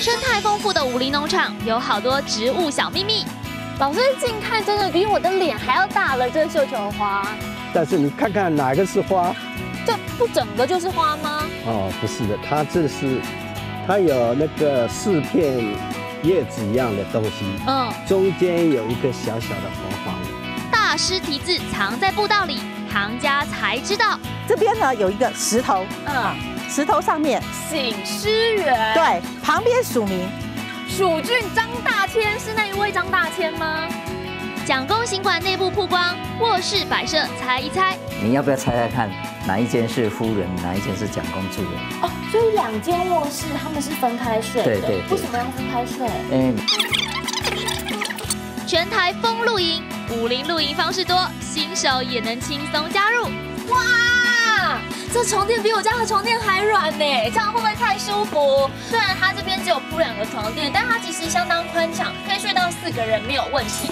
生态丰富的武林农场有好多植物小秘密。老师近看真的比我的脸还要大了，这绣球花。但是你看看哪个是花？这不整个就是花吗？哦，不是的，它这是它有那个四片叶子一样的东西，嗯，中间有一个小小的花房。大师题字藏在布道里，行家才知道。这边呢有一个石头，嗯，石头上面醒狮园。对，旁边署名。蜀郡张大千是那一位张大千吗？蒋公行馆内部曝光，卧室摆设猜一猜。你要不要猜猜看，哪一间是夫人，哪一间是蒋公住的？哦，所以两间卧室他们是分开睡的。对对对为什么要分开睡？嗯，全台封露营，武林露营方式多，新手也能轻松加入。哇，这床垫比我家的床垫还软呢，这样会不会太舒服？虽然它这边只有铺两个床垫，但它其实相当宽敞，可以睡到四个人没有问题。